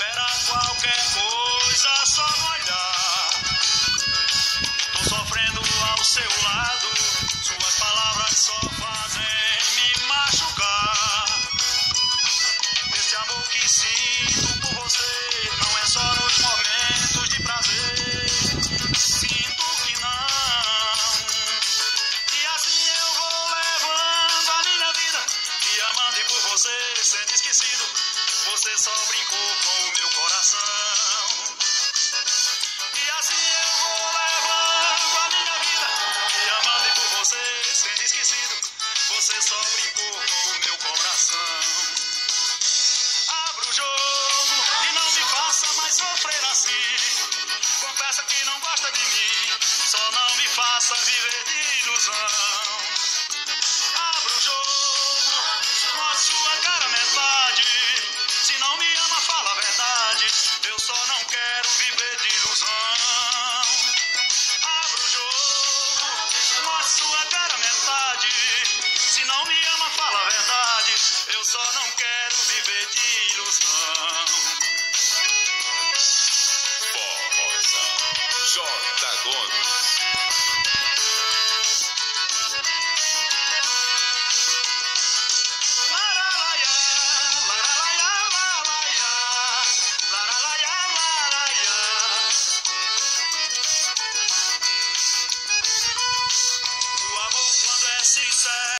supera qualquer coisa só no olhar. Você só brincou com o meu coração. E assim eu vou levando a minha vida. Me amando por você sendo esquecido. Você só brincou com o meu coração. Abra o jogo e não me faça mais sofrer assim. Confessa que não gosta de mim. Só não me faça viver de ilusão. Só não quero viver de ilusão. Forrozão. J. Gomes.